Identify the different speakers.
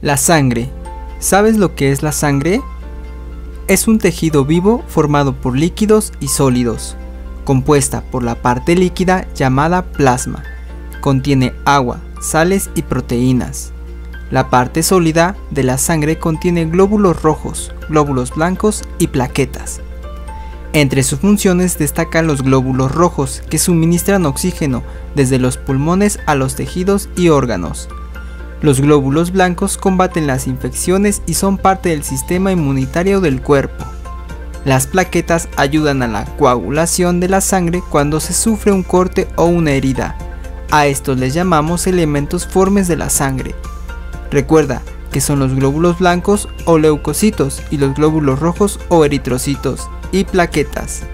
Speaker 1: La sangre. ¿Sabes lo que es la sangre? Es un tejido vivo formado por líquidos y sólidos, compuesta por la parte líquida llamada plasma. Contiene agua, sales y proteínas. La parte sólida de la sangre contiene glóbulos rojos, glóbulos blancos y plaquetas. Entre sus funciones destacan los glóbulos rojos que suministran oxígeno desde los pulmones a los tejidos y órganos. Los glóbulos blancos combaten las infecciones y son parte del sistema inmunitario del cuerpo. Las plaquetas ayudan a la coagulación de la sangre cuando se sufre un corte o una herida. A estos les llamamos elementos formes de la sangre. Recuerda que son los glóbulos blancos o leucocitos y los glóbulos rojos o eritrocitos y plaquetas.